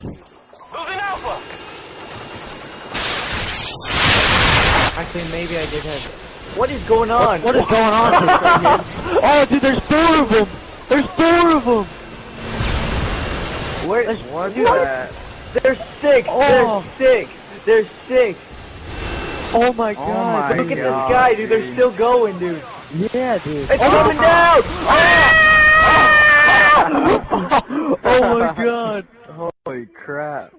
Losing Alpha! Actually, maybe I did have. What is going on? What is going on? oh, dude, there's four of them. There's four of them. Where? There's- What? what? They're sick. Oh. They're sick. They're sick. Oh my oh god. Oh my Look at this God, guy, dude. They're still going, dude. Yeah, dude. It's oh. coming down. oh my god. Holy crap.